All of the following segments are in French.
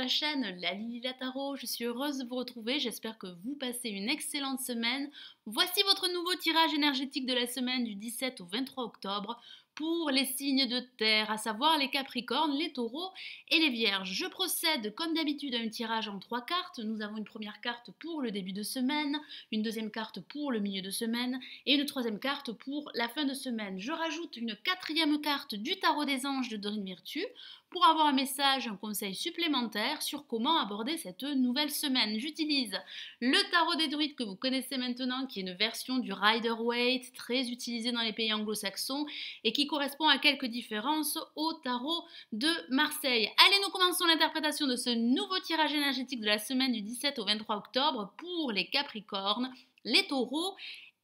la chaîne La Lily Lataro. Je suis heureuse de vous retrouver. J'espère que vous passez une excellente semaine. Voici votre nouveau tirage énergétique de la semaine du 17 au 23 octobre pour les signes de terre, à savoir les capricornes, les taureaux et les vierges. Je procède comme d'habitude à un tirage en trois cartes. Nous avons une première carte pour le début de semaine, une deuxième carte pour le milieu de semaine et une troisième carte pour la fin de semaine. Je rajoute une quatrième carte du tarot des anges de Dorine Virtue pour avoir un message, un conseil supplémentaire sur comment aborder cette nouvelle semaine. J'utilise le tarot des druides que vous connaissez maintenant, qui est une version du Rider-Waite, très utilisé dans les pays anglo-saxons et qui correspond à quelques différences au tarot de Marseille. Allez, nous commençons l'interprétation de ce nouveau tirage énergétique de la semaine du 17 au 23 octobre pour les Capricornes, les Taureaux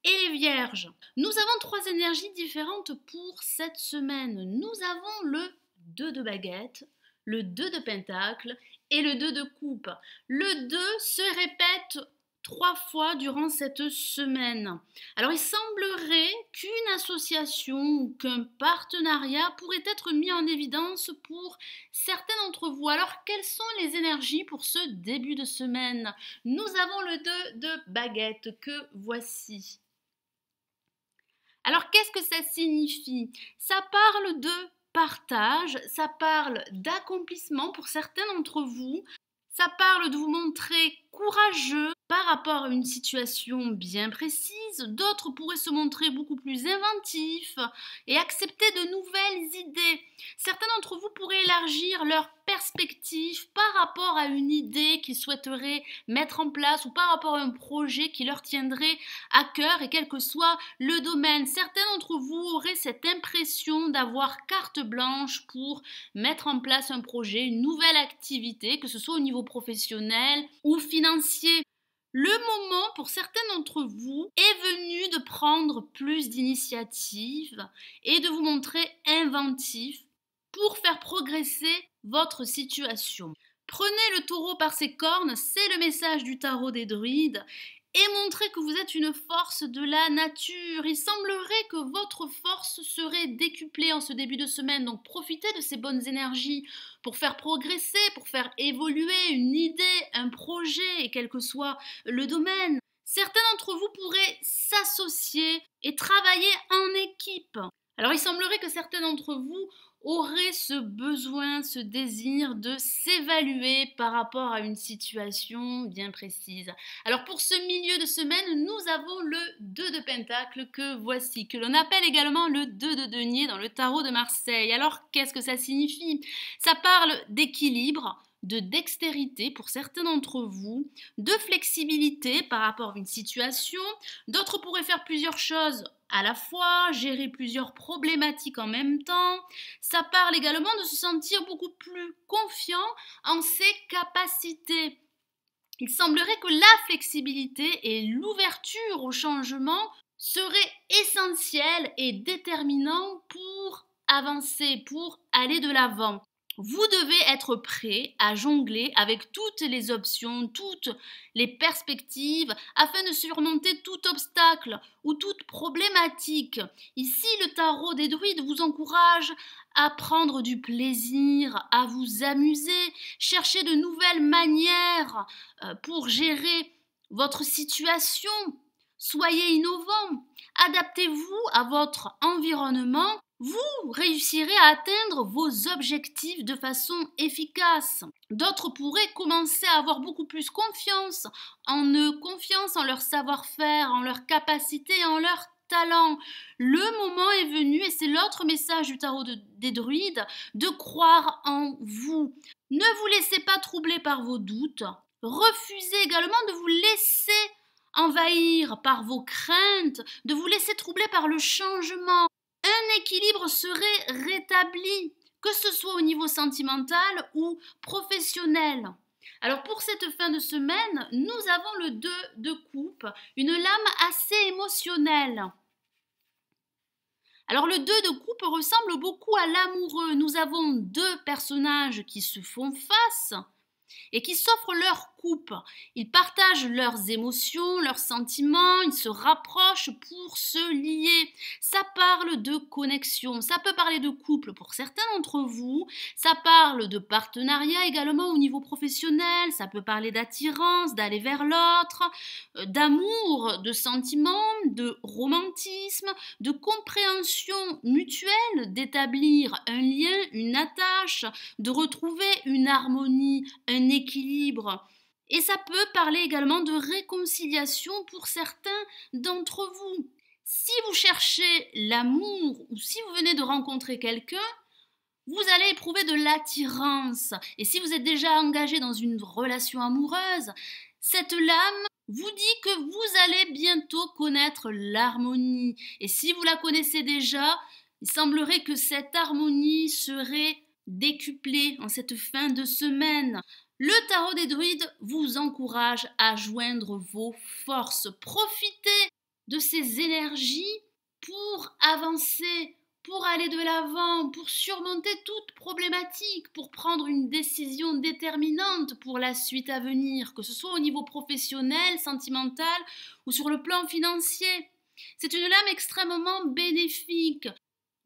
et les Vierges. Nous avons trois énergies différentes pour cette semaine. Nous avons le 2 de baguette, le 2 de pentacle et le 2 de coupe. Le 2 se répète trois fois durant cette semaine. Alors il semblerait qu'une association ou qu'un partenariat pourrait être mis en évidence pour certains d'entre vous. Alors quelles sont les énergies pour ce début de semaine? Nous avons le 2 de baguette que voici. Alors qu'est-ce que ça signifie? Ça parle de partage, ça parle d'accomplissement pour certains d'entre vous, ça parle de vous montrer courageux par rapport à une situation bien précise, d'autres pourraient se montrer beaucoup plus inventifs et accepter de nouvelles idées. Certains d'entre vous pourraient élargir leur perspective par rapport à une idée qu'ils souhaiteraient mettre en place ou par rapport à un projet qui leur tiendrait à cœur et quel que soit le domaine. Certains d'entre vous auraient cette impression d'avoir carte blanche pour mettre en place un projet, une nouvelle activité, que ce soit au niveau professionnel ou financier. Le moment pour certains d'entre vous est venu de prendre plus d'initiative et de vous montrer inventif pour faire progresser votre situation. Prenez le taureau par ses cornes, c'est le message du tarot des druides, et montrez que vous êtes une force de la nature. Il semblerait que votre force serait décuplée en ce début de semaine, donc profitez de ces bonnes énergies pour faire progresser, pour faire évoluer une idée, un projet, et quel que soit le domaine. Certains d'entre vous pourraient s'associer et travailler en équipe. Alors il semblerait que certains d'entre vous aurait ce besoin, ce désir de s'évaluer par rapport à une situation bien précise. Alors pour ce milieu de semaine, nous avons le 2 de Pentacle que voici, que l'on appelle également le 2 de Denier dans le tarot de Marseille. Alors qu'est-ce que ça signifie? Ça parle d'équilibre, de dextérité pour certains d'entre vous, de flexibilité par rapport à une situation. D'autres pourraient faire plusieurs choses à la fois, gérer plusieurs problématiques en même temps. Ça parle également de se sentir beaucoup plus confiant en ses capacités. Il semblerait que la flexibilité et l'ouverture au changement seraient essentielles et déterminants pour avancer, pour aller de l'avant. Vous devez être prêt à jongler avec toutes les options, toutes les perspectives, afin de surmonter tout obstacle ou toute problématique. Ici, le tarot des druides vous encourage à prendre du plaisir, à vous amuser, chercher de nouvelles manières euh, pour gérer votre situation. Soyez innovant, adaptez-vous à votre environnement vous réussirez à atteindre vos objectifs de façon efficace. D'autres pourraient commencer à avoir beaucoup plus confiance en eux, confiance en leur savoir-faire, en leur capacité, en leur talent. Le moment est venu, et c'est l'autre message du tarot des druides, de croire en vous. Ne vous laissez pas troubler par vos doutes. Refusez également de vous laisser envahir par vos craintes, de vous laisser troubler par le changement un équilibre serait rétabli, que ce soit au niveau sentimental ou professionnel. Alors pour cette fin de semaine, nous avons le 2 de coupe, une lame assez émotionnelle. Alors le 2 de coupe ressemble beaucoup à l'amoureux. Nous avons deux personnages qui se font face et qui s'offrent leur coupe. Ils partagent leurs émotions, leurs sentiments, ils se rapprochent pour se lier. Ça parle de connexion, ça peut parler de couple pour certains d'entre vous, ça parle de partenariat également au niveau professionnel, ça peut parler d'attirance, d'aller vers l'autre, euh, d'amour, de sentiments, de romantisme, de compréhension mutuelle, d'établir un lien, une attache, de retrouver une harmonie, un équilibre. Et ça peut parler également de réconciliation pour certains d'entre vous. Si vous cherchez l'amour ou si vous venez de rencontrer quelqu'un, vous allez éprouver de l'attirance. Et si vous êtes déjà engagé dans une relation amoureuse, cette lame vous dit que vous allez bientôt connaître l'harmonie. Et si vous la connaissez déjà, il semblerait que cette harmonie serait décuplée en cette fin de semaine. Le tarot des druides vous encourage à joindre vos forces. Profitez de ces énergies pour avancer, pour aller de l'avant, pour surmonter toute problématique, pour prendre une décision déterminante pour la suite à venir, que ce soit au niveau professionnel, sentimental ou sur le plan financier. C'est une lame extrêmement bénéfique.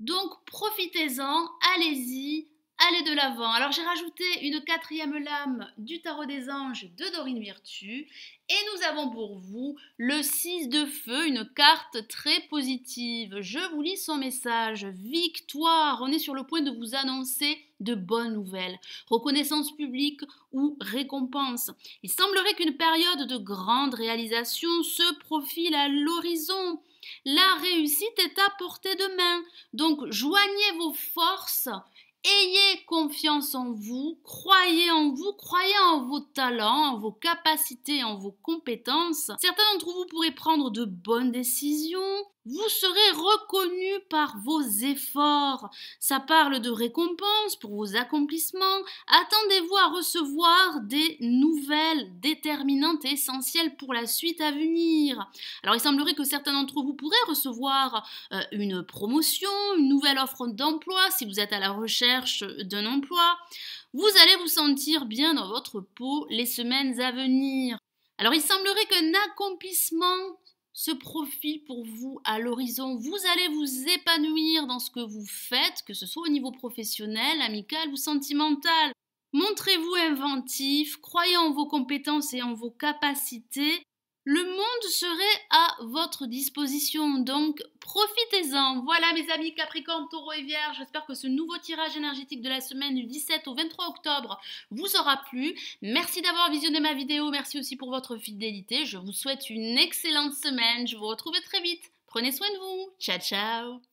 Donc profitez-en, allez-y, allez de l'avant. Alors j'ai rajouté une quatrième lame du tarot des anges de Dorine Virtue et nous avons pour vous le 6 de feu, une carte très positive. Je vous lis son message. Victoire, on est sur le point de vous annoncer de bonnes nouvelles, reconnaissance publique ou récompense. Il semblerait qu'une période de grande réalisation se profile à l'horizon. La réussite est à portée de main. Donc joignez vos forces Ayez confiance en vous, croyez en vous, croyez en vos talents, en vos capacités, en vos compétences. Certains d'entre vous pourraient prendre de bonnes décisions, vous serez reconnu par vos efforts. Ça parle de récompense pour vos accomplissements. Attendez-vous à recevoir des nouvelles déterminantes et essentielles pour la suite à venir. Alors il semblerait que certains d'entre vous pourraient recevoir euh, une promotion, une nouvelle offre d'emploi si vous êtes à la recherche d'un emploi. Vous allez vous sentir bien dans votre peau les semaines à venir. Alors il semblerait qu'un accomplissement se profile pour vous à l'horizon. Vous allez vous épanouir dans ce que vous faites, que ce soit au niveau professionnel, amical ou sentimental. Montrez-vous inventif, croyez en vos compétences et en vos capacités le monde serait à votre disposition, donc profitez-en. Voilà mes amis Capricorne, Taureau et Vierge, j'espère que ce nouveau tirage énergétique de la semaine du 17 au 23 octobre vous aura plu. Merci d'avoir visionné ma vidéo, merci aussi pour votre fidélité. Je vous souhaite une excellente semaine, je vous retrouve très vite. Prenez soin de vous, ciao ciao